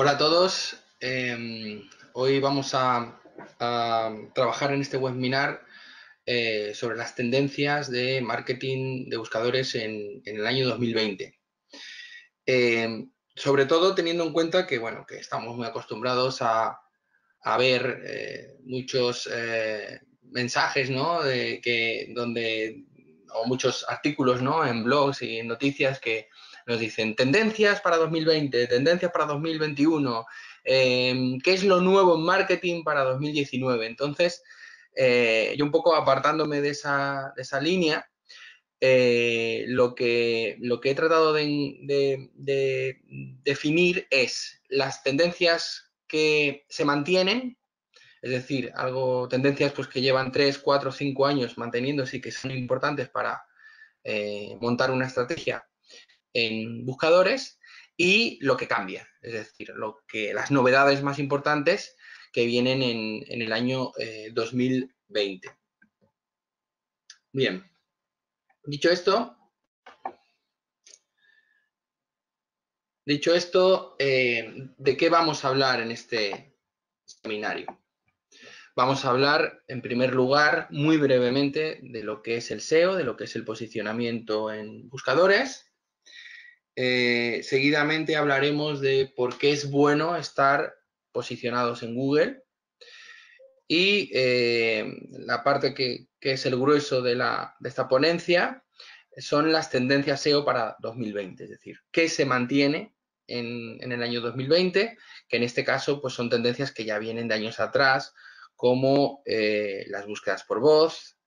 Hola a todos. Eh, hoy vamos a, trabajar en este webinar eh, sobre las tendencias de marketing de buscadores en, el año 2020. Eh, sobre todo teniendo en cuenta que, bueno, que estamos muy acostumbrados a, a ver eh, muchos eh, mensajes, ¿no? De que, donde, o muchos artículos, ¿no? En blogs y en noticias que nos dicen tendencias para 2020, tendencias para 2021, eh, qué es lo nuevo en marketing para 2019. Entonces, eh, yo un poco apartándome de esa, línea, eh, lo, que, he tratado de definir es las tendencias que se mantienen, es decir, algo, tendencias pues, que llevan 3, 4, 5 años manteniéndose y que son importantes para eh, montar una estrategia en buscadores y lo que cambia, es decir, lo que, las novedades más importantes que vienen en, el año eh, 2020. Bien, dicho esto, dicho esto, eh, ¿de qué vamos a hablar en este seminario? Vamos a hablar, en primer lugar, muy brevemente, de lo que es el SEO, de lo que es el posicionamiento en buscadores, eh, seguidamente hablaremos de por qué es bueno estar posicionados en Google. Y eh, la parte que, es el grueso de, la, de esta ponencia son las tendencias SEO para 2020, es decir, qué se mantiene en, en, el año 2020, que en este caso pues son tendencias que ya vienen de años atrás, como eh, las búsquedas por voz,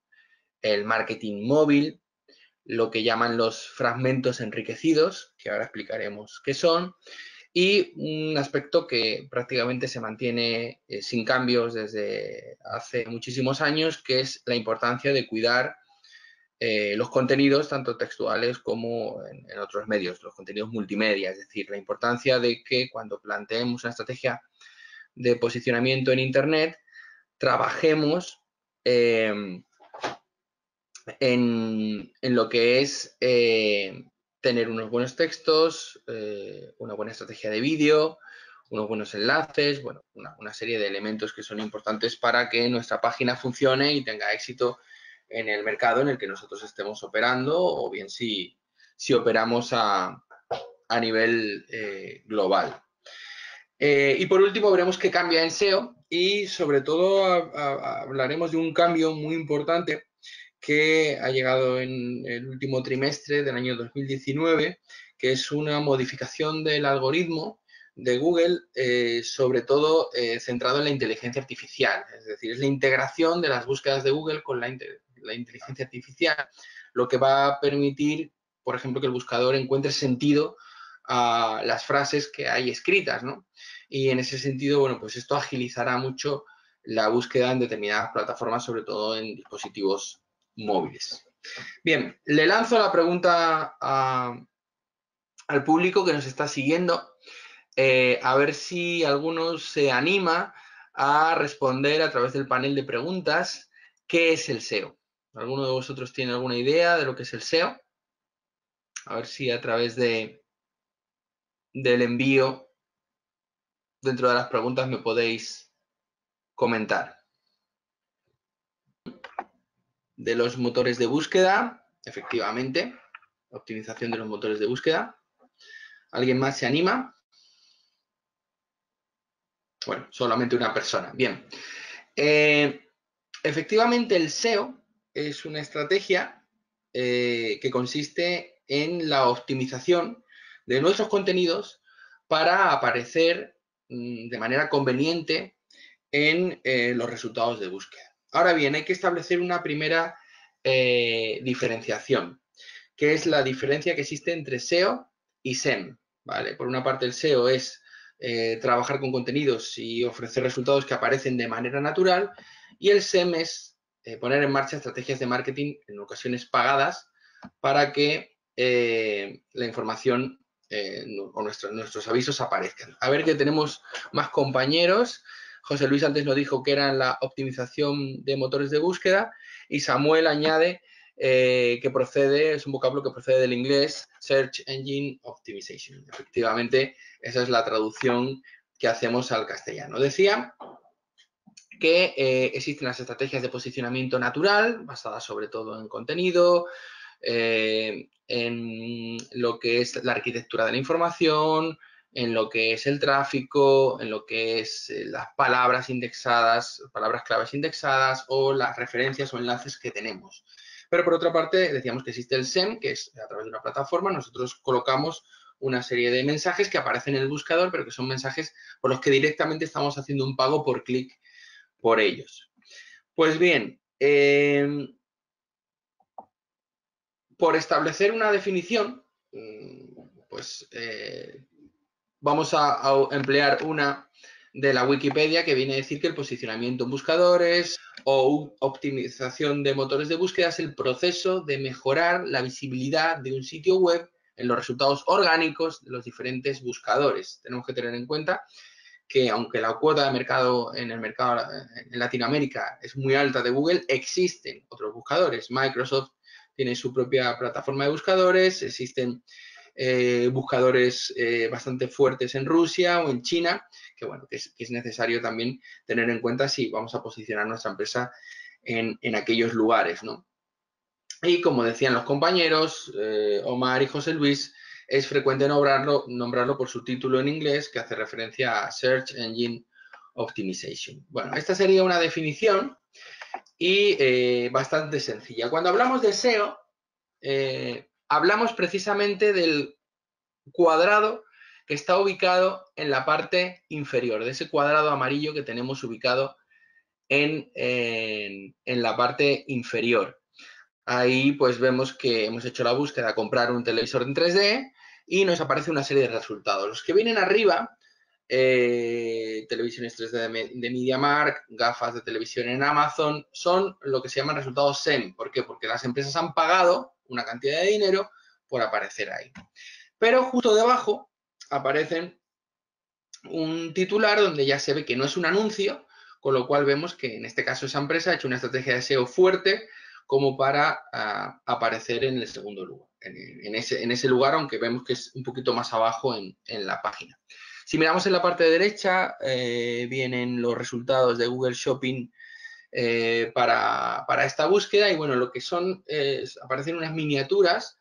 el marketing móvil, lo que llaman los fragmentos enriquecidos, que ahora explicaremos qué son, y un aspecto que prácticamente se mantiene eh, sin cambios desde hace muchísimos años, que es la importancia de cuidar eh, los contenidos, tanto textuales como en, otros medios, los contenidos multimedia, es decir, la importancia de que cuando planteemos una estrategia de posicionamiento en Internet, trabajemos eh, en, lo que es eh, tener unos buenos textos, eh, una buena estrategia de vídeo, unos buenos enlaces, bueno, una, serie de elementos que son importantes para que nuestra página funcione y tenga éxito en el mercado en el que nosotros estemos operando o bien si, si operamos a, a nivel eh, global. Y por último veremos qué cambia en SEO y sobre todo hablaremos de un cambio muy importante que ha llegado en el último trimestre del año 2019, que es una modificación del algoritmo de Google, eh, sobre todo eh, centrado en la inteligencia artificial. Es decir, es la integración de las búsquedas de Google con la, la inteligencia artificial, lo que va a permitir, por ejemplo, que el buscador encuentre sentido a las frases que hay escritas, ¿no? Y en ese sentido, bueno, pues esto agilizará mucho la búsqueda en determinadas plataformas, sobre todo en dispositivos móviles. Bien, le lanzo la pregunta al público que nos está siguiendo, eh, a ver si alguno se anima a responder a través del panel de preguntas qué es el SEO. ¿Alguno de vosotros tiene alguna idea de lo que es el SEO? A ver si a través de, del envío dentro de las preguntas me podéis comentar de los motores de búsqueda, efectivamente, optimización de los motores de búsqueda. ¿Alguien más se anima? Bueno, solamente una persona. Bien. Eh, efectivamente, el SEO es una estrategia eh, que consiste en la optimización de nuestros contenidos para aparecer mm, de manera conveniente en eh, los resultados de búsqueda. Ahora bien, hay que establecer una primera eh, diferenciación, que es la diferencia que existe entre SEO y SEM. ¿vale? Por una parte, el SEO es eh, trabajar con contenidos y ofrecer resultados que aparecen de manera natural, y el SEM es eh, poner en marcha estrategias de marketing, en ocasiones pagadas, para que la información o nuestro, nuestros avisos aparezcan. A ver que tenemos más compañeros. José Luis antes nos dijo que era la optimización de motores de búsqueda y Samuel añade eh, que procede, es un vocablo que procede del inglés Search Engine Optimization. Efectivamente, esa es la traducción que hacemos al castellano. Decía que eh, existen las estrategias de posicionamiento natural, basadas sobre todo en contenido, eh, en lo que es la arquitectura de la información, en lo que es el tráfico, en lo que es eh, las palabras indexadas, palabras claves indexadas o las referencias o enlaces que tenemos. Pero por otra parte, decíamos que existe el SEM, que es a través de una plataforma, nosotros colocamos una serie de mensajes que aparecen en el buscador, pero que son mensajes por los que directamente estamos haciendo un pago por clic por ellos. Pues bien, em, por establecer una definición, mm, pues eh, vamos a, emplear una de la Wikipedia que viene a decir que el posicionamiento en buscadores o optimización de motores de búsqueda es el proceso de mejorar la visibilidad de un sitio web en los resultados orgánicos de los diferentes buscadores. Tenemos que tener en cuenta que aunque la cuota de mercado en el mercado en Latinoamérica es muy alta de Google, existen otros buscadores. Microsoft tiene su propia plataforma de buscadores, existen eh, buscadores eh, bastante fuertes en Rusia o en China, que bueno, que es, necesario también tener en cuenta si vamos a posicionar nuestra empresa en, aquellos lugares, ¿no? Y como decían los compañeros, eh, Omar y José Luis, es frecuente nombrarlo, nombrarlo por su título en inglés, que hace referencia a Search Engine Optimization. Bueno, esta sería una definición y bastante sencilla. Cuando hablamos de SEO, hablamos precisamente del cuadrado que está ubicado en la parte inferior, de ese cuadrado amarillo que tenemos ubicado en, la parte inferior. Ahí pues vemos que hemos hecho la búsqueda comprar un televisor en 3D y nos aparece una serie de resultados. Los que vienen arriba, eh, televisiones 3D de, MediaMark, gafas de televisión en Amazon, son lo que se llaman resultados SEM. ¿Por qué? Porque las empresas han pagado una cantidad de dinero por aparecer ahí. Pero justo debajo aparecen un titular donde ya se ve que no es un anuncio, con lo cual vemos que en este caso esa empresa ha hecho una estrategia de SEO fuerte como para ah, aparecer en el segundo lugar, en, ese, lugar, aunque vemos que es un poquito más abajo en, la página. Si miramos en la parte de derecha, eh, vienen los resultados de Google Shopping eh, para, esta búsqueda y bueno, lo que son, aparecen unas miniaturas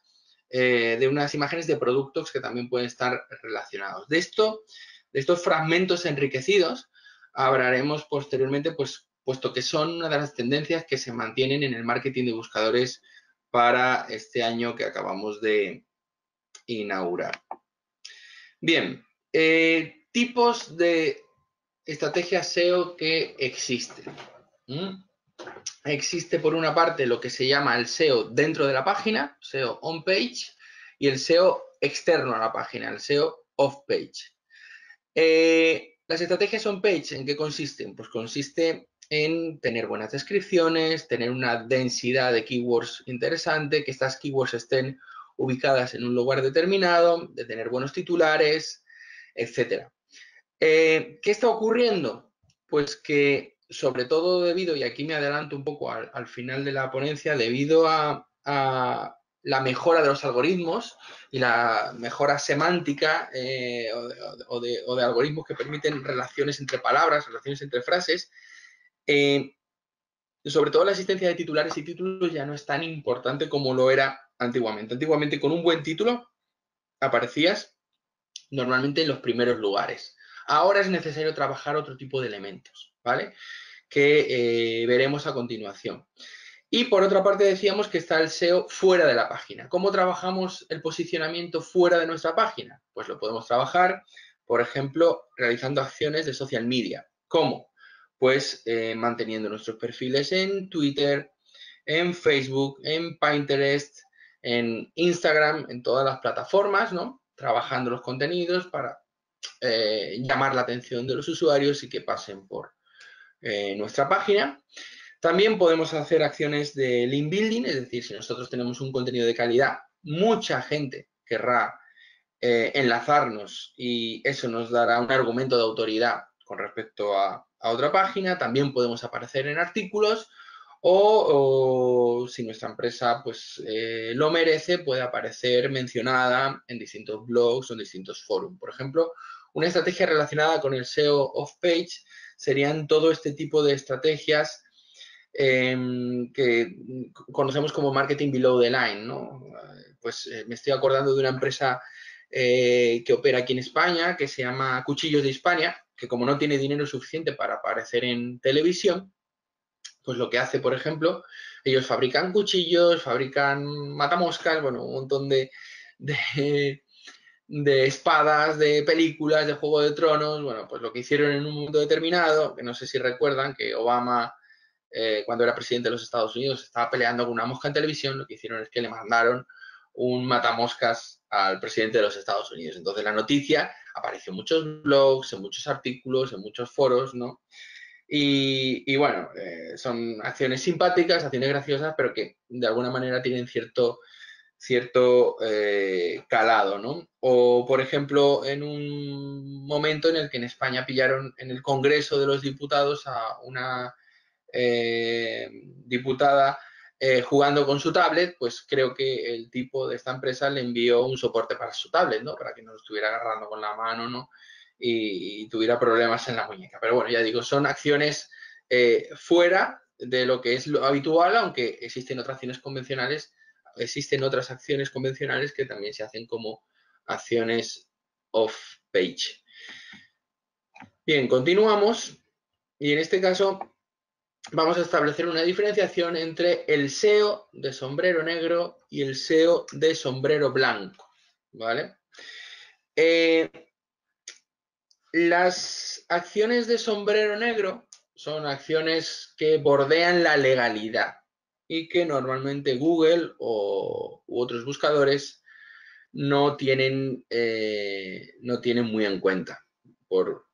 eh, de unas imágenes de productos que también pueden estar relacionados. De esto, de estos fragmentos enriquecidos, hablaremos posteriormente, pues, puesto que son una de las tendencias que se mantienen en el marketing de buscadores para este año que acabamos de inaugurar. Bien, eh, tipos de estrategias SEO que existen. Existe por una parte lo que se llama el SEO dentro de la página, SEO on page, y el SEO externo a la página, el SEO off page. Eh, las estrategias on page, ¿en qué consisten? Pues consiste en tener buenas descripciones, tener una densidad de keywords interesante, que estas keywords estén ubicadas en un lugar determinado, de tener buenos titulares, etc. Eh, ¿Qué está ocurriendo? Pues que sobre todo debido, y aquí me adelanto un poco al, final de la ponencia, debido a, la mejora de los algoritmos y la mejora semántica eh, o, de, algoritmos que permiten relaciones entre palabras, relaciones entre frases, eh, sobre todo la existencia de titulares y títulos ya no es tan importante como lo era antiguamente. Antiguamente con un buen título aparecías normalmente en los primeros lugares. Ahora es necesario trabajar otro tipo de elementos, ¿vale? Que eh, veremos a continuación. Y por otra parte decíamos que está el SEO fuera de la página. ¿Cómo trabajamos el posicionamiento fuera de nuestra página? Pues lo podemos trabajar, por ejemplo, realizando acciones de social media. ¿Cómo? Pues eh, manteniendo nuestros perfiles en Twitter, en Facebook, en Pinterest, en Instagram, en todas las plataformas, ¿no? Trabajando los contenidos para eh, llamar la atención de los usuarios y que pasen por eh, nuestra página. También podemos hacer acciones de link building, es decir, si nosotros tenemos un contenido de calidad, mucha gente querrá eh, enlazarnos y eso nos dará un argumento de autoridad con respecto a, otra página. También podemos aparecer en artículos o, si nuestra empresa pues, lo merece, puede aparecer mencionada en distintos blogs o en distintos foros. Por ejemplo, Una estrategia relacionada con el SEO off-page serían todo este tipo de estrategias em, que conocemos como marketing below the line, ¿no? Pues eh, me estoy acordando de una empresa eh, que opera aquí en España, que se llama Cuchillos de Hispania, que como no tiene dinero suficiente para aparecer en televisión, pues lo que hace, por ejemplo, ellos fabrican cuchillos, fabrican matamoscas, bueno, un montón de, de, espadas, de películas, de Juego de Tronos, bueno, pues lo que hicieron en un mundo determinado, que no sé si recuerdan que Obama, eh, cuando era presidente de los Estados Unidos, estaba peleando con una mosca en televisión, lo que hicieron es que le mandaron un matamoscas al presidente de los Estados Unidos. Entonces la noticia apareció en muchos blogs, en muchos artículos, en muchos foros, ¿no? Y, bueno, eh, son acciones simpáticas, acciones graciosas, pero que de alguna manera tienen cierto, cierto eh, calado, ¿no? O, por ejemplo, en un momento en el que en España pillaron en el Congreso de los Diputados a una eh, diputada jugando con su tablet, pues creo que el tipo de esta empresa le envió un soporte para su tablet, ¿no? Para que no lo estuviera agarrando con la mano, ¿no? Y, tuviera problemas en la muñeca. Pero bueno, ya digo, son acciones eh, fuera de lo que es lo habitual, aunque existen otras acciones convencionales, existen otras acciones convencionales que también se hacen como acciones off-page. Bien, continuamos y en este caso vamos a establecer una diferenciación entre el SEO de sombrero negro y el SEO de sombrero blanco, ¿vale? Eh, las acciones de sombrero negro son acciones que bordean la legalidad y que normalmente Google o, u otros buscadores no tienen, eh, no tienen muy en cuenta, por,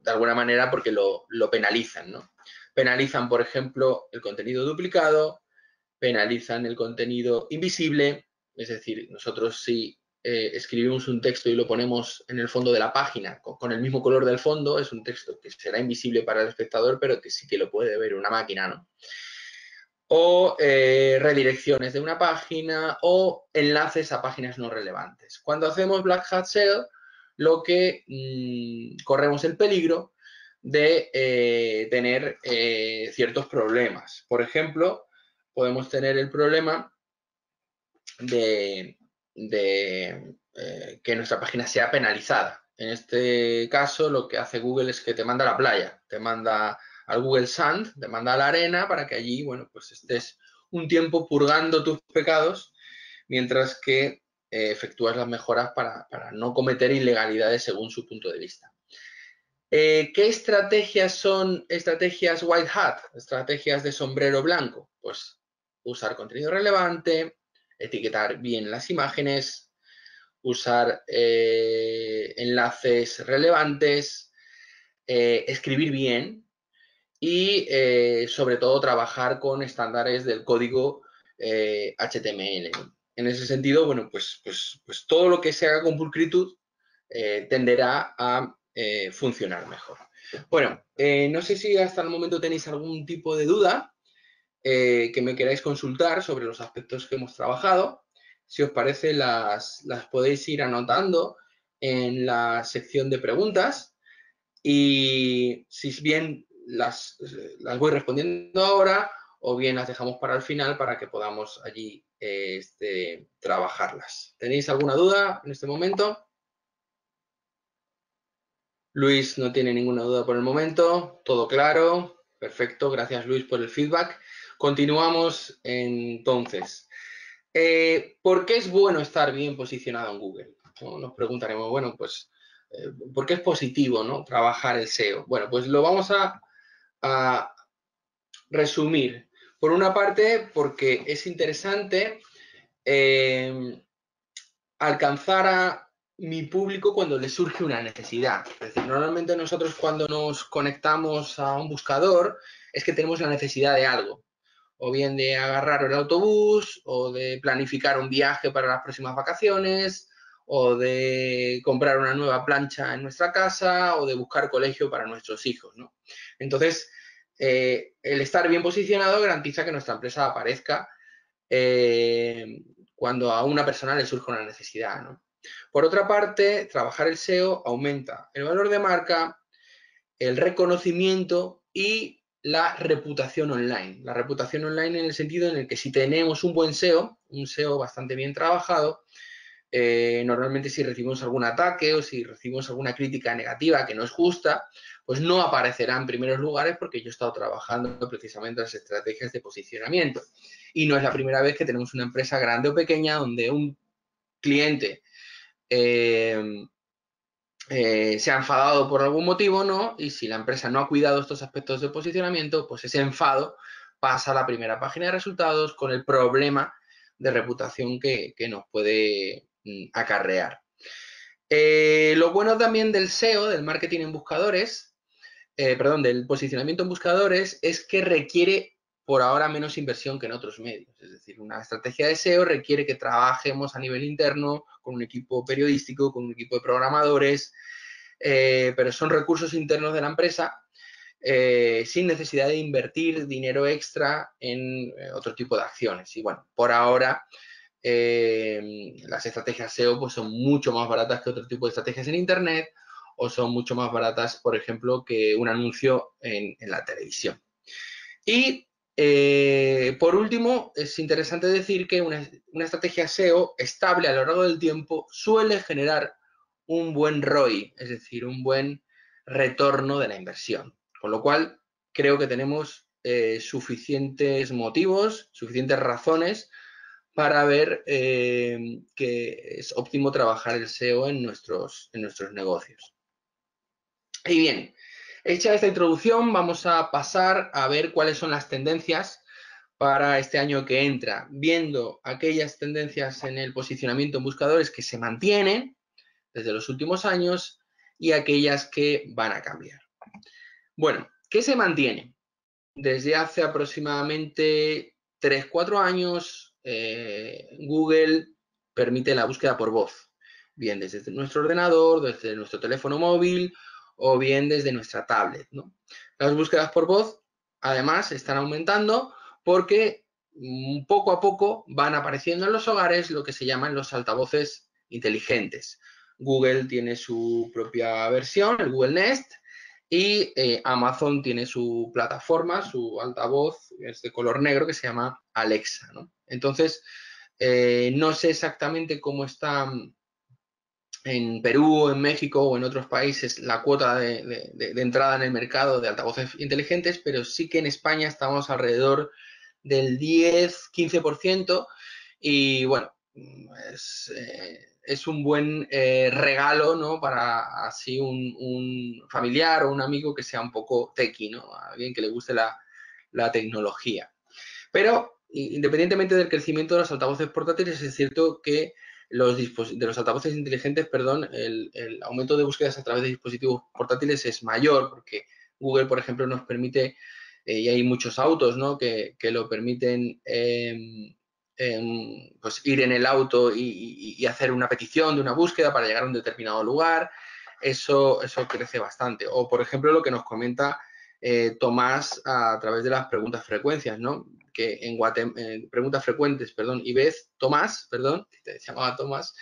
de alguna manera porque lo, lo penalizan. ¿no? Penalizan, por ejemplo, el contenido duplicado, penalizan el contenido invisible, es decir, nosotros si eh, escribimos un texto y lo ponemos en el fondo de la página con, el mismo color del fondo, es un texto que será invisible para el espectador, pero que sí que lo puede ver una máquina, ¿no? O eh, redirecciones de una página o enlaces a páginas no relevantes. Cuando hacemos Black Hat SEO, lo que mm, corremos el peligro de eh, tener ciertos problemas. Por ejemplo, podemos tener el problema de de eh, que nuestra página sea penalizada. En este caso, lo que hace Google es que te manda a la playa, te manda al Google Sand, te manda a la arena para que allí, bueno, pues estés un tiempo purgando tus pecados mientras que eh, efectúas las mejoras para, no cometer ilegalidades según su punto de vista. Eh, ¿Qué estrategias son estrategias white hat, estrategias de sombrero blanco? Pues usar contenido relevante, etiquetar bien las imágenes, usar eh, enlaces relevantes, eh, escribir bien y eh, sobre todo trabajar con estándares del código HTML. En ese sentido, bueno, pues, pues, pues, todo lo que se haga con pulcritud tenderá a funcionar mejor. Bueno, no sé si hasta el momento tenéis algún tipo de duda. Eh, que me queráis consultar sobre los aspectos que hemos trabajado. Si os parece, las, podéis ir anotando en la sección de preguntas y si bien las, las voy respondiendo ahora o bien las dejamos para el final para que podamos allí este, trabajarlas. ¿Tenéis alguna duda en este momento? Luis no tiene ninguna duda por el momento. Todo claro. Perfecto. Gracias, Luis, por el feedback. Continuamos entonces. Eh, ¿Por qué es bueno estar bien posicionado en Google? Nos preguntaremos, bueno, pues, eh, ¿por qué es positivo ¿no? trabajar el SEO? Bueno, pues lo vamos a, resumir. Por una parte, porque es interesante eh, alcanzar a mi público cuando le surge una necesidad. Normalmente nosotros cuando nos conectamos a un buscador es que tenemos la necesidad de algo o bien de agarrar el autobús, o de planificar un viaje para las próximas vacaciones, o de comprar una nueva plancha en nuestra casa, o de buscar colegio para nuestros hijos, ¿no? Entonces, eh, el estar bien posicionado garantiza que nuestra empresa aparezca eh, cuando a una persona le surge una necesidad, ¿no? Por otra parte, trabajar el SEO aumenta el valor de marca, el reconocimiento y la reputación online. La reputación online en el sentido en el que si tenemos un buen SEO, un SEO bastante bien trabajado, eh, normalmente si recibimos algún ataque o si recibimos alguna crítica negativa que no es justa, pues no aparecerá en primeros lugares porque yo he estado trabajando precisamente las estrategias de posicionamiento. Y no es la primera vez que tenemos una empresa grande o pequeña donde un cliente eh, eh, se ha enfadado por algún motivo, ¿no? Y si la empresa no ha cuidado estos aspectos de posicionamiento, pues ese enfado pasa a la primera página de resultados con el problema de reputación que, nos puede mm, acarrear. Eh, lo bueno también del SEO, del marketing en buscadores, eh, perdón, del posicionamiento en buscadores, es que requiere por ahora menos inversión que en otros medios. Es decir, una estrategia de SEO requiere que trabajemos a nivel interno con un equipo periodístico, con un equipo de programadores, eh, pero son recursos internos de la empresa eh, sin necesidad de invertir dinero extra en eh, otro tipo de acciones. Y bueno, por ahora las estrategias SEO pues, son mucho más baratas que otro tipo de estrategias en Internet o son mucho más baratas, por ejemplo, que un anuncio en, en la televisión. Y eh, por último, es interesante decir que una, estrategia SEO estable a lo largo del tiempo suele generar un buen ROI, es decir, un buen retorno de la inversión. Con lo cual, creo que tenemos eh, suficientes motivos, suficientes razones para ver eh, que es óptimo trabajar el SEO en nuestros, en nuestros negocios. Y bien, Hecha esta introducción, vamos a pasar a ver cuáles son las tendencias para este año que entra, viendo aquellas tendencias en el posicionamiento en buscadores que se mantienen desde los últimos años y aquellas que van a cambiar. Bueno, ¿qué se mantiene? Desde hace aproximadamente 3-4 años, eh, Google permite la búsqueda por voz, bien desde nuestro ordenador, desde nuestro teléfono móvil o bien desde nuestra tablet. Las búsquedas por voz, además, están aumentando porque mm, poco a poco van apareciendo en los hogares lo que se llaman los altavoces inteligentes. Google tiene su propia versión, el Google Nest, y eh, Amazon tiene su plataforma, su altavoz, es de color negro, que se llama Alexa. Entonces, eh, no sé exactamente cómo está en Perú, en México o en otros países la cuota de, entrada en el mercado de altavoces inteligentes, pero sí que en España estamos alrededor del 10-15% y bueno, es, eh, un buen eh, regalo ¿no? para así un, familiar o un amigo que sea un poco tequi, ¿no? alguien que le guste la, la tecnología. Pero independientemente del crecimiento de los altavoces portátiles, es cierto que los de los altavoces inteligentes, perdón, el, aumento de búsquedas a través de dispositivos portátiles es mayor, porque Google, por ejemplo, nos permite, eh, y hay muchos autos ¿no? que, lo permiten, em, em, pues ir en el auto y, hacer una petición de una búsqueda para llegar a un determinado lugar. Eso, eso crece bastante. O, por ejemplo, lo que nos comenta eh, Tomás a través de las preguntas frecuencias, ¿no? Que en Guatemala, preguntas frecuentes, perdón, ves, Tomás, perdón, te llamaba Tomás,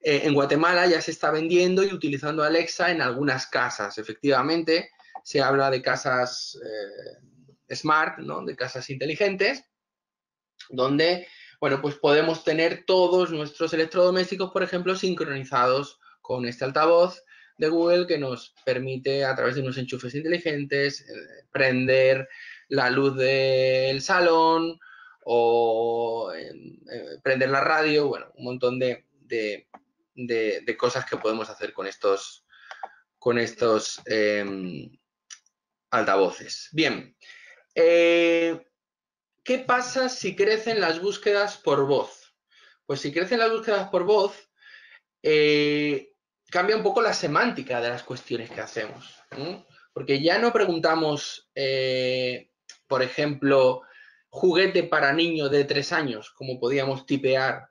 eh, en Guatemala ya se está vendiendo y utilizando Alexa en algunas casas. Efectivamente, se habla de casas eh, smart, ¿no? De casas inteligentes, donde, bueno, pues podemos tener todos nuestros electrodomésticos, por ejemplo, sincronizados con este altavoz de Google que nos permite a través de unos enchufes inteligentes eh, prender la luz del salón o eh, prender la radio, bueno, un montón de, cosas que podemos hacer con estos, con estos em, altavoces. Bien, eh, ¿qué pasa si crecen las búsquedas por voz? Pues si crecen las búsquedas por voz, eh, cambia un poco la semántica de las cuestiones que hacemos. Porque ya no preguntamos por ejemplo, juguete para niño de tres años, como podíamos tipear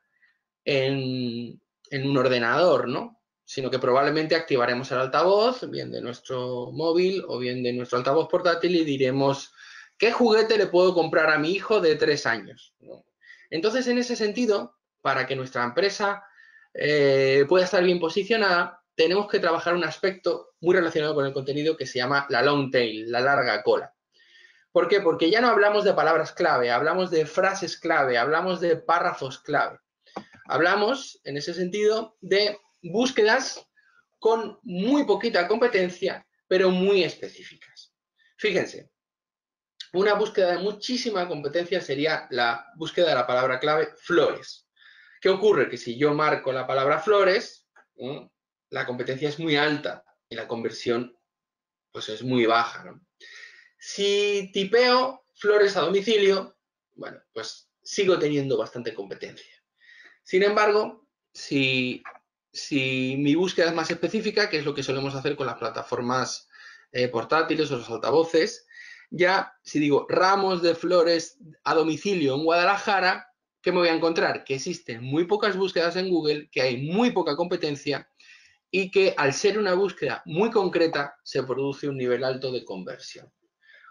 en, un ordenador, ¿no? Sino que probablemente activaremos el altavoz, bien de nuestro móvil o bien de nuestro altavoz portátil y diremos, ¿qué juguete le puedo comprar a mi hijo de tres años? Entonces, en ese sentido, para que nuestra empresa eh, pueda estar bien posicionada, tenemos que trabajar un aspecto muy relacionado con el contenido que se llama la long tail, la larga cola. ¿Por qué? Porque ya no hablamos de palabras clave, hablamos de frases clave, hablamos de párrafos clave. Hablamos, en ese sentido, de búsquedas con muy poquita competencia, pero muy específicas. Fíjense, una búsqueda de muchísima competencia sería la búsqueda de la palabra clave flores. ¿Qué ocurre? Que si yo marco la palabra flores, la competencia es muy alta y la conversión pues es muy baja. Si tipeo flores a domicilio, bueno, pues sigo teniendo bastante competencia. Sin embargo, si, si mi búsqueda es más específica, que es lo que solemos hacer con las plataformas eh, portátiles o los altavoces, ya si digo ramos de flores a domicilio en Guadalajara, ¿qué me voy a encontrar? Que existen muy pocas búsquedas en Google, que hay muy poca competencia y que al ser una búsqueda muy concreta se produce un nivel alto de conversión.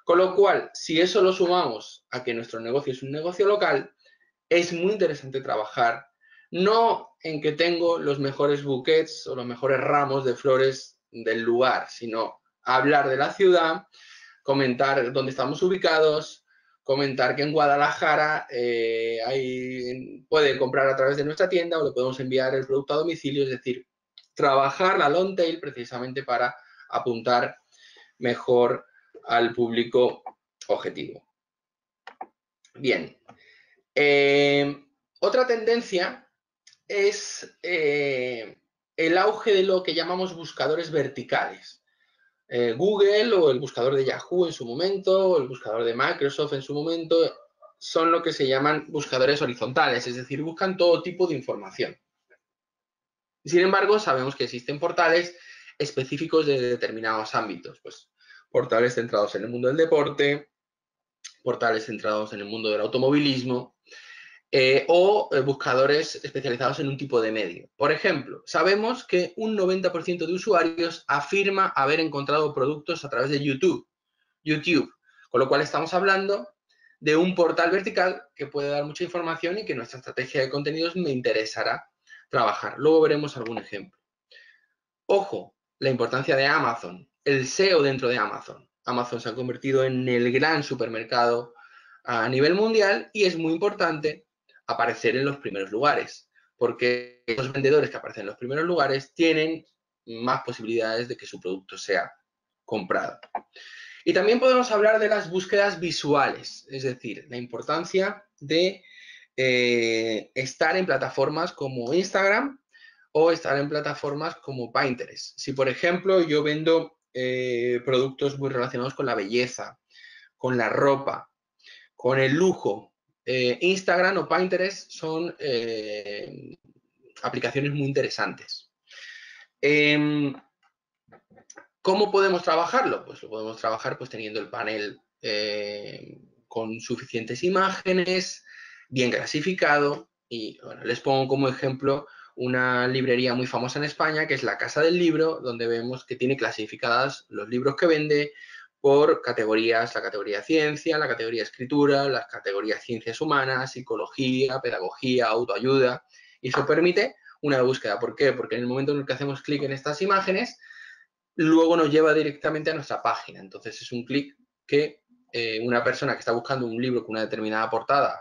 Con lo cual, si eso lo sumamos a que nuestro negocio es un negocio local, es muy interesante trabajar no en que tengo los mejores bouquets o los mejores ramos de flores del lugar, sino hablar de la ciudad, comentar dónde estamos ubicados, comentar que en Guadalajara eh, hay, puede comprar a través de nuestra tienda o le podemos enviar el producto a domicilio, es decir, trabajar la long tail precisamente para apuntar mejor al público objetivo. Bien. Eh, otra tendencia es eh, el auge de lo que llamamos buscadores verticales. Eh, Google o el buscador de Yahoo en su momento, o el buscador de Microsoft en su momento, son lo que se llaman buscadores horizontales, es decir, buscan todo tipo de información. Sin embargo, sabemos que existen portales específicos de determinados ámbitos, pues portales centrados en el mundo del deporte, portales centrados en el mundo del automovilismo eh, o eh, buscadores especializados en un tipo de medio. Por ejemplo, sabemos que un 90% de usuarios afirma haber encontrado productos a través de YouTube, YouTube, con lo cual estamos hablando de un portal vertical que puede dar mucha información y que nuestra estrategia de contenidos me interesará trabajar. Luego veremos algún ejemplo. Ojo, la importancia de Amazon, el SEO dentro de Amazon. Amazon se ha convertido en el gran supermercado a nivel mundial y es muy importante aparecer en los primeros lugares, porque los vendedores que aparecen en los primeros lugares tienen más posibilidades de que su producto sea comprado. Y también podemos hablar de las búsquedas visuales, es decir, la importancia de eh, estar en plataformas como Instagram o estar en plataformas como Pinterest. Si, por ejemplo, yo vendo eh, productos muy relacionados con la belleza, con la ropa, con el lujo, eh, Instagram o Pinterest son aplicaciones muy interesantes. Em, ¿Cómo podemos trabajarlo? Pues lo podemos trabajar pues teniendo el panel con suficientes imágenes, bien clasificado. Y bueno, les pongo como ejemplo una librería muy famosa en España, que es la Casa del Libro, donde vemos que tiene clasificadas los libros que vende por categorías, la categoría ciencia, la categoría escritura, las categorías ciencias humanas, psicología, pedagogía, autoayuda. Y eso permite una búsqueda. ¿Por qué? Porque en el momento en el que hacemos clic en estas imágenes, luego nos lleva directamente a nuestra página. Entonces es un clic que eh, una persona que está buscando un libro con una determinada portada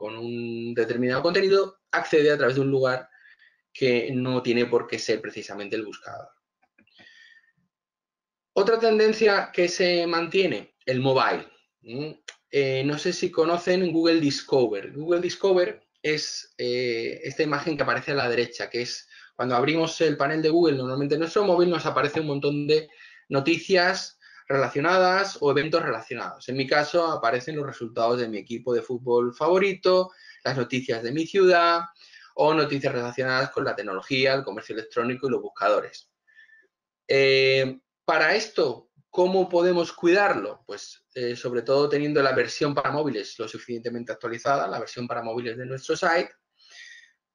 con un determinado contenido accede a través de un lugar que no tiene por qué ser precisamente el buscador. Otra tendencia que se mantiene, el mobile. Eh, no sé si conocen Google Discover. Google Discover es eh, esta imagen que aparece a la derecha, que es cuando abrimos el panel de Google, normalmente en nuestro móvil nos aparece un montón de noticias relacionadas o eventos relacionados. En mi caso aparecen los resultados de mi equipo de fútbol favorito, las noticias de mi ciudad o noticias relacionadas con la tecnología, el comercio electrónico y los buscadores. Eh, para esto, ¿cómo podemos cuidarlo? Pues eh, sobre todo teniendo la versión para móviles lo suficientemente actualizada, la versión para móviles de nuestro site,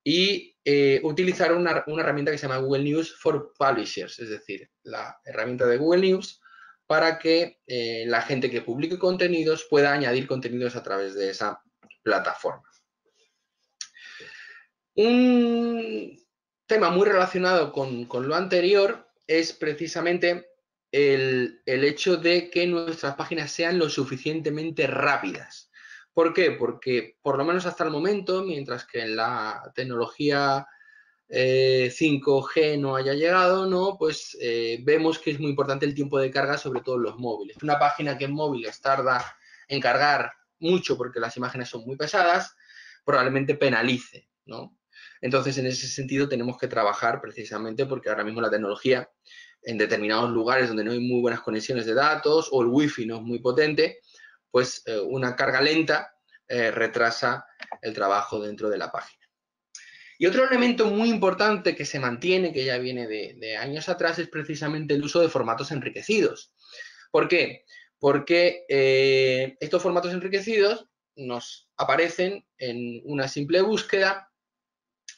y eh, utilizar una, herramienta que se llama Google News for Publishers, es decir, la herramienta de Google News para que la gente que publique contenidos pueda añadir contenidos a través de esa plataforma. Un tema muy relacionado con, lo anterior es precisamente el, hecho de que nuestras páginas sean lo suficientemente rápidas. ¿Por qué? Porque por lo menos hasta el momento, mientras que la tecnología 5G eh, no haya llegado, ¿no? Pues eh, vemos que es muy importante el tiempo de carga, sobre todo en los móviles. Una página que en móviles tarda en cargar mucho porque las imágenes son muy pesadas, probablemente penalice, ¿no? Entonces, en ese sentido, tenemos que trabajar precisamente porque ahora mismo la tecnología, en determinados lugares donde no hay muy buenas conexiones de datos o el wifi no es muy potente, pues eh, una carga lenta retrasa el trabajo dentro de la página. Y otro elemento muy importante que se mantiene, que ya viene de, años atrás, es precisamente el uso de formatos enriquecidos. ¿Por qué? Porque eh, estos formatos enriquecidos nos aparecen en una simple búsqueda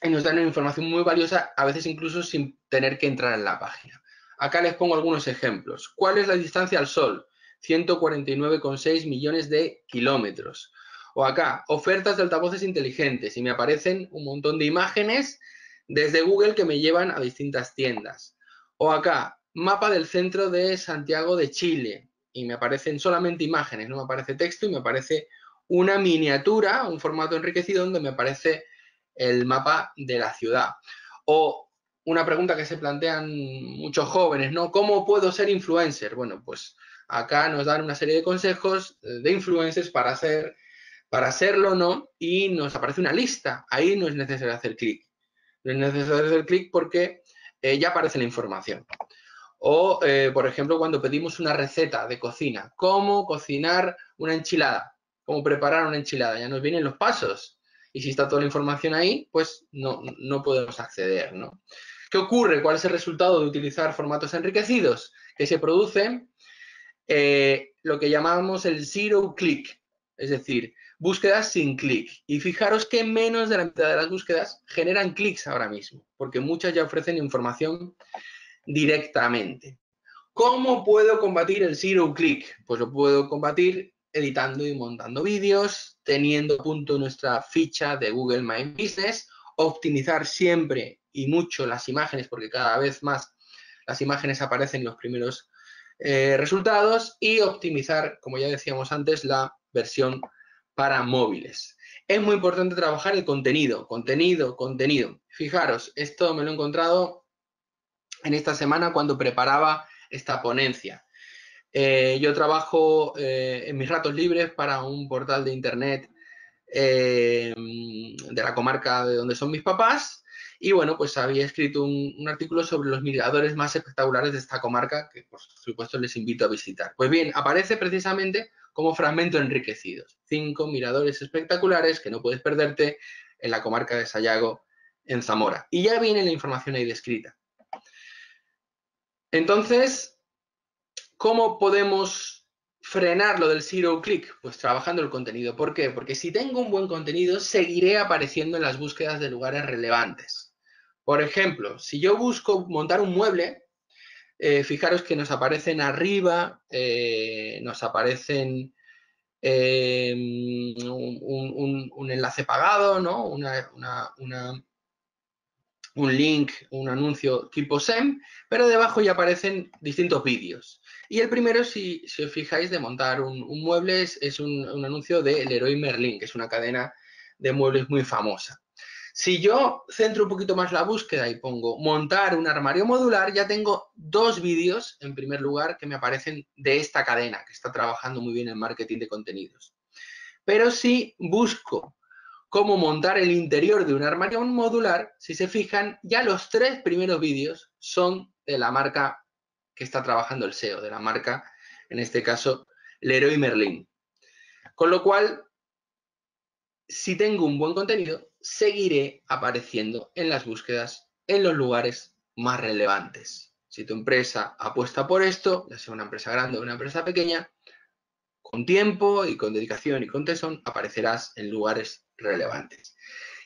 y nos dan información muy valiosa, a veces incluso sin tener que entrar en la página. Acá les pongo algunos ejemplos. ¿Cuál es la distancia al Sol? 149,6 millones de kilómetros. O acá, ofertas de altavoces inteligentes y me aparecen un montón de imágenes desde Google que me llevan a distintas tiendas. O acá, mapa del centro de Santiago de Chile y me aparecen solamente imágenes, no me aparece texto y me aparece una miniatura, un formato enriquecido donde me aparece el mapa de la ciudad. O una pregunta que se plantean muchos jóvenes, ¿no? ¿Cómo puedo ser influencer? Bueno, pues acá nos dan una serie de consejos de influencers para ser para hacerlo no y nos aparece una lista. Ahí no es necesario hacer clic. No es necesario hacer clic porque eh, ya aparece la información. O, eh, por ejemplo, cuando pedimos una receta de cocina, cómo cocinar una enchilada, cómo preparar una enchilada, ya nos vienen los pasos. Y si está toda la información ahí, pues no, no podemos acceder, ¿no? ¿Qué ocurre? ¿Cuál es el resultado de utilizar formatos enriquecidos? Que se produce eh, lo que llamamos el zero click, es decir, búsquedas sin clic. Y fijaros que menos de la mitad de las búsquedas generan clics ahora mismo, porque muchas ya ofrecen información directamente. ¿Cómo puedo combatir el zero click? Pues lo puedo combatir editando y montando vídeos, teniendo punto nuestra ficha de Google My Business, optimizar siempre y mucho las imágenes, porque cada vez más las imágenes aparecen en los primeros eh, resultados y optimizar, como ya decíamos antes, la versión para móviles. Es muy importante trabajar el contenido, contenido, contenido. Fijaros, esto me lo he encontrado en esta semana cuando preparaba esta ponencia. Eh, yo trabajo eh, en mis ratos libres para un portal de internet eh, de la comarca de donde son mis papás y bueno, pues había escrito un, artículo sobre los miradores más espectaculares de esta comarca que por supuesto les invito a visitar. Pues bien, aparece precisamente como fragmento enriquecidos. Cinco miradores espectaculares que no puedes perderte en la comarca de Sayago, en Zamora. Y ya viene la información ahí descrita. Entonces, ¿cómo podemos frenar lo del zero click? Pues trabajando el contenido. ¿Por qué? Porque si tengo un buen contenido, seguiré apareciendo en las búsquedas de lugares relevantes. Por ejemplo, si yo busco montar un mueble, eh, fijaros que nos aparecen arriba, eh, nos aparecen em, un, enlace pagado, ¿no? un link, un anuncio tipo SEM, pero debajo ya aparecen distintos vídeos. Y el primero, si, os fijáis, de montar un, mueble es, un, anuncio de Leroy Merlin, que es una cadena de muebles muy famosa. Si yo centro un poquito más la búsqueda y pongo montar un armario modular, ya tengo dos vídeos, en primer lugar, que me aparecen de esta cadena, que está trabajando muy bien en marketing de contenidos. Pero si busco cómo montar el interior de un armario modular, si se fijan, ya los tres primeros vídeos son de la marca que está trabajando el SEO, de la marca, en este caso, Leroy Merlin. Con lo cual, si tengo un buen contenido, seguiré apareciendo en las búsquedas en los lugares más relevantes. Si tu empresa apuesta por esto, ya sea una empresa grande o una empresa pequeña, con tiempo y con dedicación y con tesón aparecerás en lugares relevantes.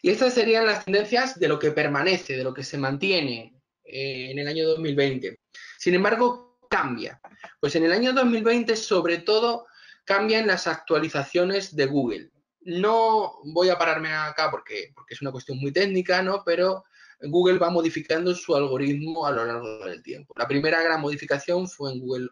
Y estas serían las tendencias de lo que permanece, de lo que se mantiene eh, en el año 2020. Sin embargo, cambia. Pues en el año 2020, sobre todo, cambian las actualizaciones de Google. No voy a pararme acá porque, porque es una cuestión muy técnica, ¿no? Pero Google va modificando su algoritmo a lo largo del tiempo. La primera gran modificación fue en Google,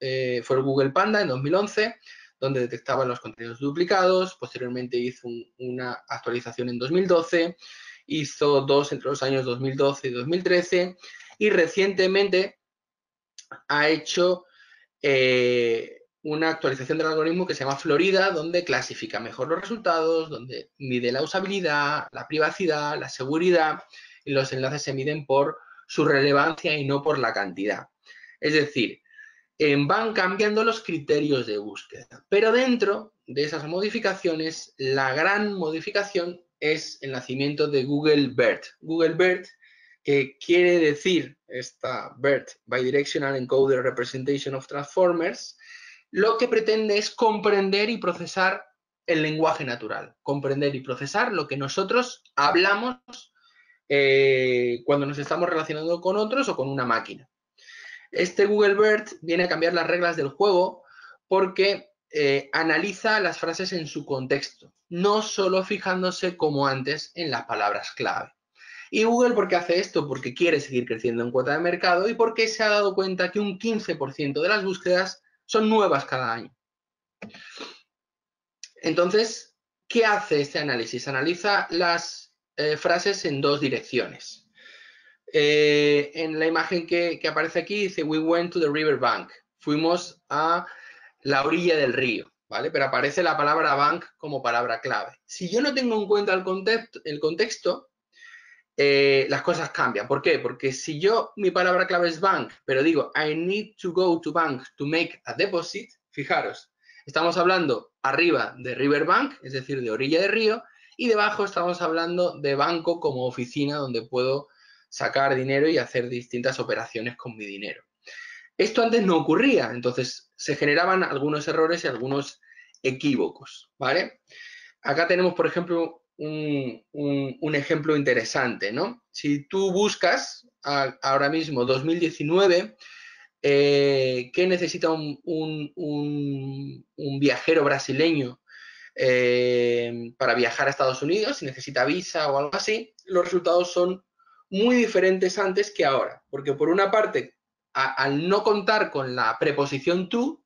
eh, fue el Google Panda en 2011, donde detectaba los contenidos duplicados. Posteriormente hizo una actualización en 2012, hizo dos entre los años 2012 y 2013 y recientemente ha hecho eh, una actualización del algoritmo que se llama Florida, donde clasifica mejor los resultados, donde mide la usabilidad, la privacidad, la seguridad y los enlaces se miden por su relevancia y no por la cantidad. Es decir, van cambiando los criterios de búsqueda, pero dentro de esas modificaciones, la gran modificación es el nacimiento de Google BERT. Google BERT, que quiere decir esta BERT, Bidirectional Encoder Representation of Transformers, lo que pretende es comprender y procesar el lenguaje natural, comprender y procesar lo que nosotros hablamos eh, cuando nos estamos relacionando con otros o con una máquina. Este Google BERT viene a cambiar las reglas del juego porque eh, analiza las frases en su contexto, no solo fijándose como antes en las palabras clave. ¿Y Google por qué hace esto? Porque quiere seguir creciendo en cuota de mercado y porque se ha dado cuenta que un 15% de las búsquedas son nuevas cada año. Entonces, ¿qué hace este análisis? Analiza las eh, frases en dos direcciones. Eh, en la imagen que, aparece aquí dice, we went to the river bank. Fuimos a la orilla del río, ¿vale? Pero aparece la palabra bank como palabra clave. Si yo no tengo en cuenta el contexto, el contexto eh, las cosas cambian. ¿Por qué? Porque si yo, mi palabra clave es bank, pero digo, I need to go to bank to make a deposit, fijaros, estamos hablando arriba de riverbank, es decir, de orilla de río, y debajo estamos hablando de banco como oficina donde puedo sacar dinero y hacer distintas operaciones con mi dinero. Esto antes no ocurría, entonces se generaban algunos errores y algunos equívocos, ¿vale? Acá tenemos, por ejemplo, un, ejemplo interesante, ¿no? Si tú buscas ahora mismo 2019, eh, ¿qué necesita un, viajero brasileño eh, para viajar a Estados Unidos? Si necesita visa o algo así, los resultados son muy diferentes antes que ahora, porque por una parte, al no contar con la preposición tú,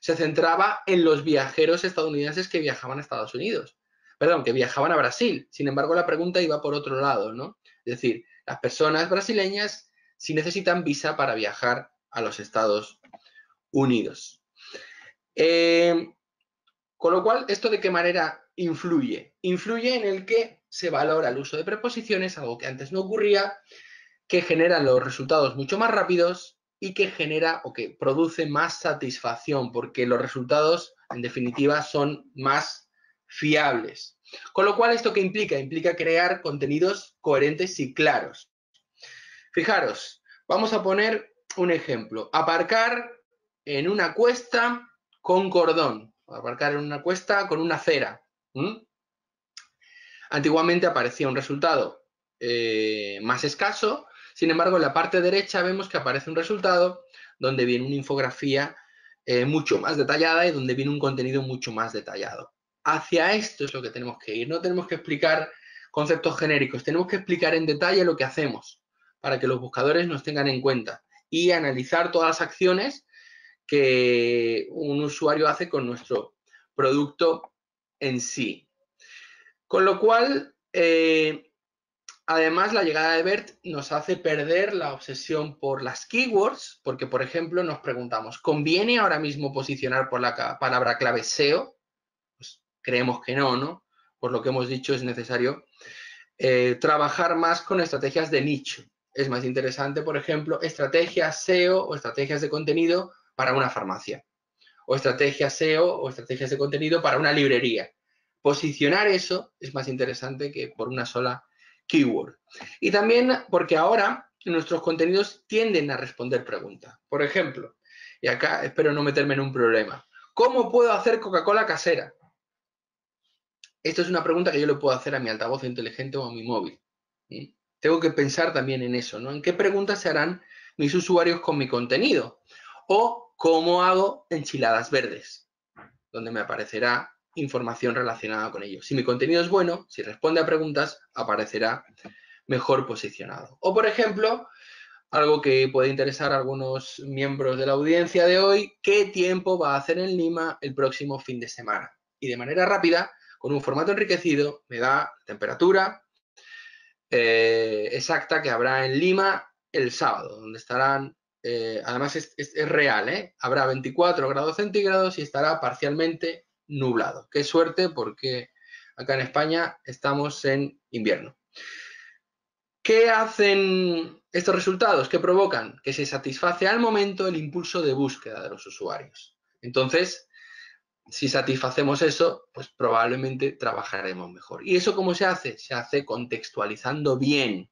se centraba en los viajeros estadounidenses que viajaban a Estados Unidos perdón, que viajaban a Brasil. Sin embargo, la pregunta iba por otro lado, ¿no? Es decir, las personas brasileñas sí necesitan visa para viajar a los Estados Unidos. Eh, con lo cual, ¿esto de qué manera influye? Influye en el que se valora el uso de preposiciones, algo que antes no ocurría, que genera los resultados mucho más rápidos y que genera o que produce más satisfacción, porque los resultados, en definitiva, son más fiables. Con lo cual, ¿esto qué implica? Implica crear contenidos coherentes y claros. Fijaros, vamos a poner un ejemplo. Aparcar en una cuesta con cordón. Aparcar en una cuesta con una acera. Antiguamente aparecía un resultado eh, más escaso. Sin embargo, en la parte derecha vemos que aparece un resultado donde viene una infografía eh, mucho más detallada y donde viene un contenido mucho más detallado hacia esto es lo que tenemos que ir. No tenemos que explicar conceptos genéricos, tenemos que explicar en detalle lo que hacemos para que los buscadores nos tengan en cuenta y analizar todas las acciones que un usuario hace con nuestro producto en sí. Con lo cual, eh, además, la llegada de BERT nos hace perder la obsesión por las keywords, porque, por ejemplo, nos preguntamos, ¿conviene ahora mismo posicionar por la palabra clave SEO? Creemos que no, ¿no? Por lo que hemos dicho es necesario eh, trabajar más con estrategias de nicho. Es más interesante, por ejemplo, estrategias SEO o estrategias de contenido para una farmacia. O estrategias SEO o estrategias de contenido para una librería. Posicionar eso es más interesante que por una sola keyword. Y también porque ahora nuestros contenidos tienden a responder preguntas. Por ejemplo, y acá espero no meterme en un problema. ¿Cómo puedo hacer Coca-Cola casera? Esto es una pregunta que yo le puedo hacer a mi altavoz inteligente o a mi móvil. Tengo que pensar también en eso, ¿no? ¿En qué preguntas se harán mis usuarios con mi contenido? O cómo hago enchiladas verdes, donde me aparecerá información relacionada con ello. Si mi contenido es bueno, si responde a preguntas, aparecerá mejor posicionado. O, por ejemplo, algo que puede interesar a algunos miembros de la audiencia de hoy, ¿qué tiempo va a hacer en Lima el próximo fin de semana? Y de manera rápida, con un formato enriquecido, me da temperatura eh, exacta que habrá en Lima el sábado, donde estarán, eh, además es, real, ¿eh? habrá 24 grados centígrados y estará parcialmente nublado. Qué suerte porque acá en España estamos en invierno. ¿Qué hacen estos resultados? ¿Qué provocan? Que se satisface al momento el impulso de búsqueda de los usuarios. Entonces, si satisfacemos eso, pues probablemente trabajaremos mejor. ¿Y eso cómo se hace? Se hace contextualizando bien.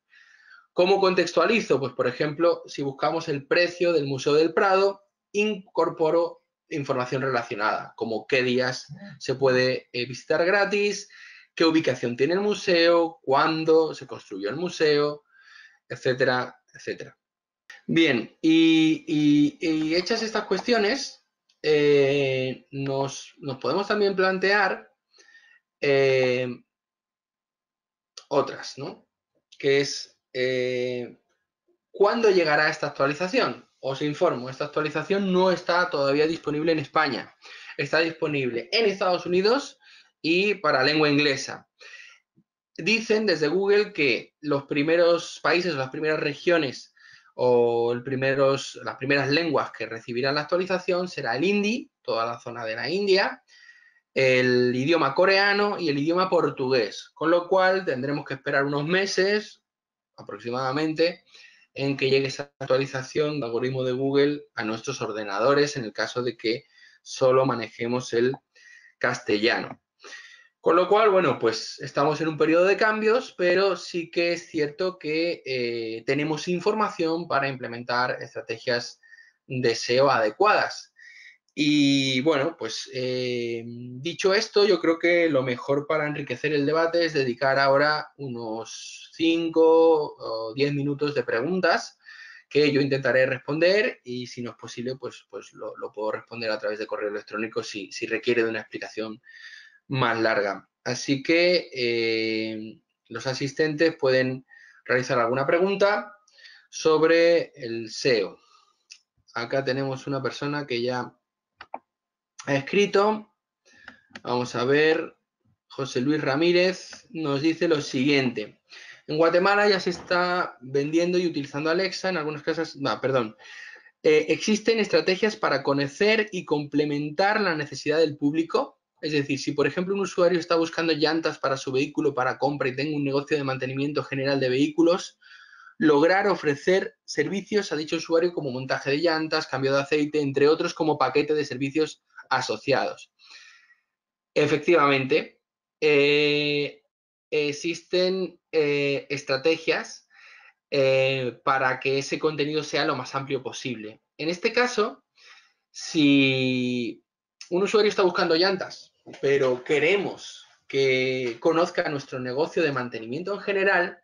¿Cómo contextualizo? Pues, por ejemplo, si buscamos el precio del Museo del Prado, incorporo información relacionada, como qué días se puede eh, visitar gratis, qué ubicación tiene el museo, cuándo se construyó el museo, etcétera, etcétera. Bien, y, hechas estas cuestiones, eh, nos, podemos también plantear eh, otras, ¿no? Que es, eh, ¿cuándo llegará esta actualización? Os informo, esta actualización no está todavía disponible en España. Está disponible en Estados Unidos y para lengua inglesa. Dicen desde Google que los primeros países las primeras regiones o el las primeras lenguas que recibirán la actualización será el hindi, toda la zona de la India, el idioma coreano y el idioma portugués, con lo cual tendremos que esperar unos meses aproximadamente en que llegue esa actualización de algoritmo de Google a nuestros ordenadores en el caso de que solo manejemos el castellano. Con lo cual, bueno, pues estamos en un periodo de cambios, pero sí que es cierto que eh, tenemos información para implementar estrategias de SEO adecuadas. Y bueno, pues eh, dicho esto, yo creo que lo mejor para enriquecer el debate es dedicar ahora unos 5 o 10 minutos de preguntas que yo intentaré responder y si no es posible, pues, pues lo, puedo responder a través de correo electrónico si, si requiere de una explicación más larga. Así que eh, los asistentes pueden realizar alguna pregunta sobre el SEO. Acá tenemos una persona que ya ha escrito. Vamos a ver. José Luis Ramírez nos dice lo siguiente. En Guatemala ya se está vendiendo y utilizando Alexa en algunas casas. No, perdón. Eh, existen estrategias para conocer y complementar la necesidad del público es decir, si por ejemplo un usuario está buscando llantas para su vehículo para compra y tengo un negocio de mantenimiento general de vehículos, lograr ofrecer servicios a dicho usuario como montaje de llantas, cambio de aceite, entre otros como paquete de servicios asociados. Efectivamente, eh, existen eh, estrategias eh, para que ese contenido sea lo más amplio posible. En este caso, si un usuario está buscando llantas pero queremos que conozca nuestro negocio de mantenimiento en general,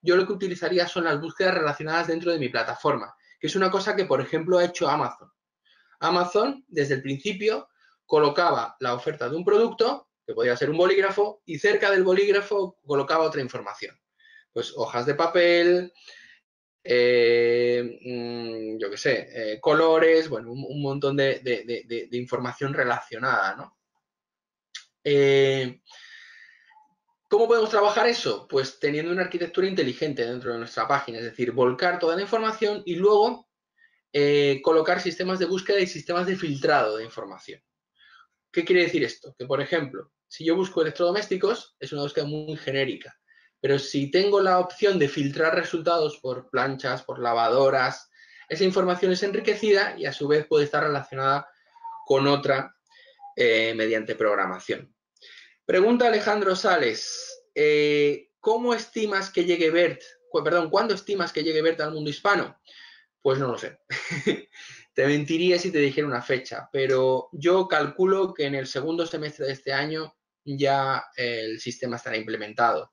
yo lo que utilizaría son las búsquedas relacionadas dentro de mi plataforma, que es una cosa que, por ejemplo, ha hecho Amazon. Amazon, desde el principio, colocaba la oferta de un producto, que podía ser un bolígrafo, y cerca del bolígrafo colocaba otra información. Pues hojas de papel, eh, mm, yo qué sé, eh, colores, bueno, un, montón de, de información relacionada, ¿no? Eh, ¿Cómo podemos trabajar eso? Pues teniendo una arquitectura inteligente dentro de nuestra página, es decir, volcar toda la información y luego eh, colocar sistemas de búsqueda y sistemas de filtrado de información. ¿Qué quiere decir esto? Que, por ejemplo, si yo busco electrodomésticos, es una búsqueda muy genérica, pero si tengo la opción de filtrar resultados por planchas, por lavadoras, esa información es enriquecida y a su vez puede estar relacionada con otra eh, mediante programación. Pregunta Alejandro Sales, eh, ¿cómo estimas que llegue BERT? Perdón, ¿cuándo estimas que llegue BERT al mundo hispano? Pues no lo sé. te mentiría si te dijera una fecha, pero yo calculo que en el segundo semestre de este año ya el sistema estará implementado,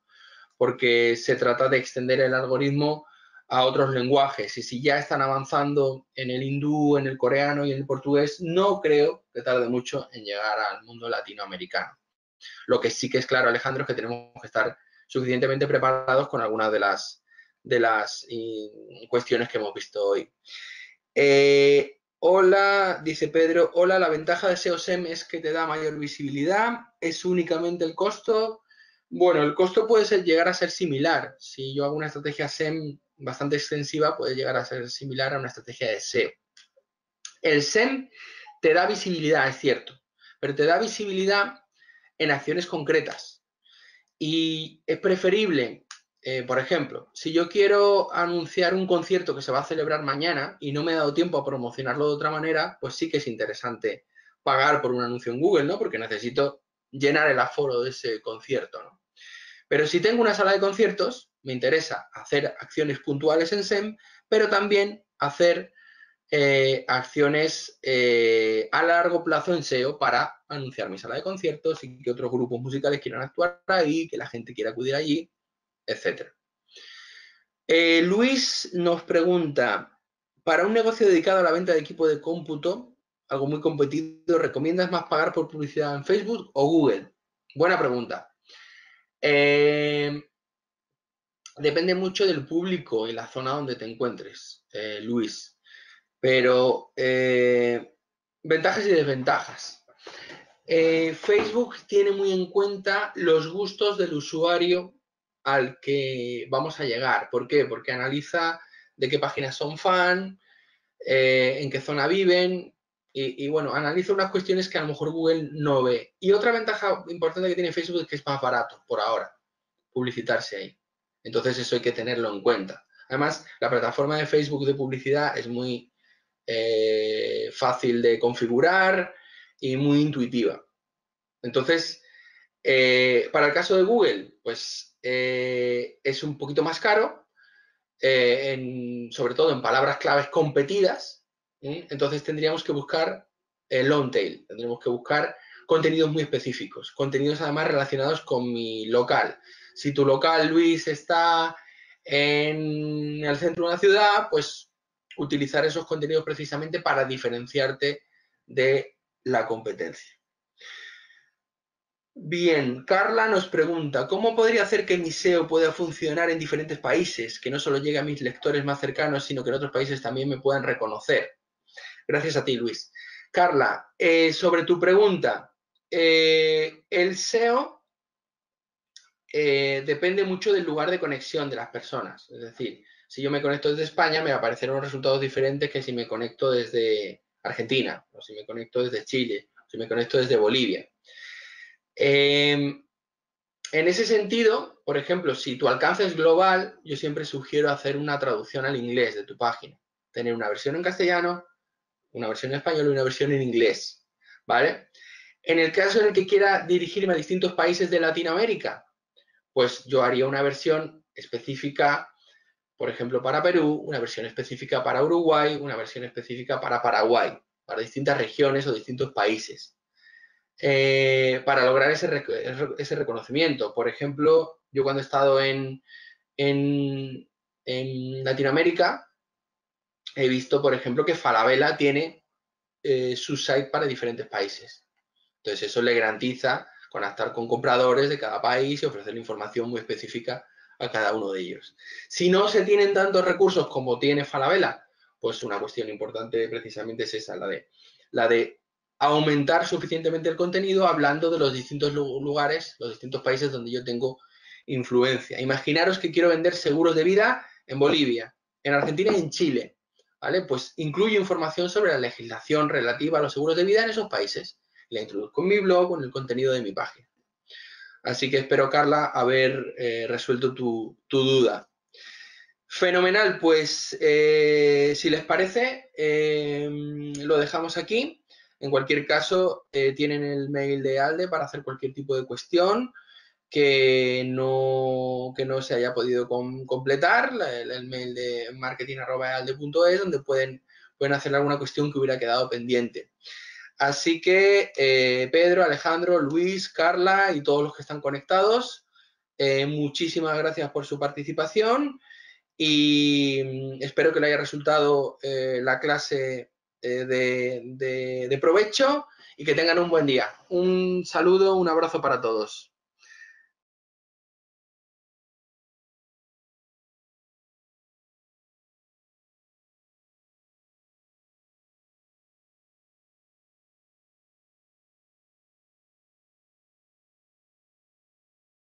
porque se trata de extender el algoritmo a otros lenguajes y si ya están avanzando en el hindú, en el coreano y en el portugués, no creo que tarde mucho en llegar al mundo latinoamericano. Lo que sí que es claro, Alejandro, es que tenemos que estar suficientemente preparados con algunas de las, de las cuestiones que hemos visto hoy. Eh, hola, dice Pedro, hola, la ventaja de SEO SEM es que te da mayor visibilidad, es únicamente el costo. Bueno, el costo puede ser, llegar a ser similar. Si yo hago una estrategia SEM bastante extensiva, puede llegar a ser similar a una estrategia de SEO. El SEM te da visibilidad, es cierto, pero te da visibilidad en acciones concretas. Y es preferible, eh, por ejemplo, si yo quiero anunciar un concierto que se va a celebrar mañana y no me he dado tiempo a promocionarlo de otra manera, pues sí que es interesante pagar por un anuncio en Google, ¿no? Porque necesito llenar el aforo de ese concierto, ¿no? Pero si tengo una sala de conciertos, me interesa hacer acciones puntuales en SEM, pero también hacer eh, acciones eh, a largo plazo en SEO para anunciar mi sala de conciertos y que otros grupos musicales quieran actuar ahí, que la gente quiera acudir allí, etc. Eh, Luis nos pregunta, para un negocio dedicado a la venta de equipo de cómputo, algo muy competido, ¿recomiendas más pagar por publicidad en Facebook o Google? Buena pregunta. depende mucho del público y la zona donde te encuentres, Luis. Pero eh, ventajas y desventajas. Eh, Facebook tiene muy en cuenta los gustos del usuario al que vamos a llegar. ¿Por qué? Porque analiza de qué páginas son fan, eh, en qué zona viven y, y, bueno, analiza unas cuestiones que a lo mejor Google no ve. Y otra ventaja importante que tiene Facebook es que es más barato por ahora publicitarse ahí. Entonces eso hay que tenerlo en cuenta. Además, la plataforma de Facebook de publicidad es muy eh, fácil de configurar y muy intuitiva. Entonces, eh, para el caso de Google, pues eh, es un poquito más caro, sobre todo en palabras claves competidas. Entonces tendríamos que buscar el long tail, tendríamos que buscar contenidos muy específicos, contenidos además relacionados con mi local. Si tu local, Luis, está en el centro de una ciudad, pues utilizar esos contenidos precisamente para diferenciarte de la competencia. Bien, Carla nos pregunta, ¿cómo podría hacer que mi SEO pueda funcionar en diferentes países? Que no solo llegue a mis lectores más cercanos, sino que en otros países también me puedan reconocer. Gracias a ti, Luis. Carla, eh, sobre tu pregunta, eh, el SEO eh, depende mucho del lugar de conexión de las personas. Es decir, si yo me conecto desde España, me aparecerán resultados diferentes que si me conecto desde Argentina, o si me conecto desde Chile, o si me conecto desde Bolivia. Em, en ese sentido, por ejemplo, si tu alcance es global, yo siempre sugiero hacer una traducción al inglés de tu página. Tener una versión en castellano, una versión en español y una versión en inglés. ¿Vale? En el caso en el que quiera dirigirme a distintos países de Latinoamérica, pues yo haría una versión específica por ejemplo, para Perú, una versión específica para Uruguay, una versión específica para Paraguay, para distintas regiones o distintos países. Eh, para lograr ese, reconocimiento. Por ejemplo, yo cuando he estado en, en, Latinoamérica, he visto, por ejemplo, que Falabella tiene eh, su site para diferentes países. Entonces, eso le garantiza conectar con compradores de cada país y ofrecer información muy específica a cada uno de ellos. Si no se tienen tantos recursos como tiene Falabella, pues una cuestión importante precisamente es esa, la de, la de aumentar suficientemente el contenido hablando de los distintos lugares, los distintos países donde yo tengo influencia. Imaginaros que quiero vender seguros de vida en Bolivia, en Argentina y en Chile. ¿Vale? Pues incluyo información sobre la legislación relativa a los seguros de vida en esos países. La introduzco en mi blog en el contenido de mi página. Así que espero, Carla, haber eh, resuelto tu, duda. Fenomenal, pues eh, si les parece, em, lo dejamos aquí. En cualquier caso, eh, tienen el mail de ALDE para hacer cualquier tipo de cuestión que no, que no se haya podido completar, el, mail de marketing.alde.es, donde pueden, pueden hacer alguna cuestión que hubiera quedado pendiente. Así que eh, Pedro, Alejandro, Luis, Carla y todos los que están conectados, eh, muchísimas gracias por su participación y mm, espero que le haya resultado eh, la clase de provecho y que tengan un buen día. Un saludo, un abrazo para todos.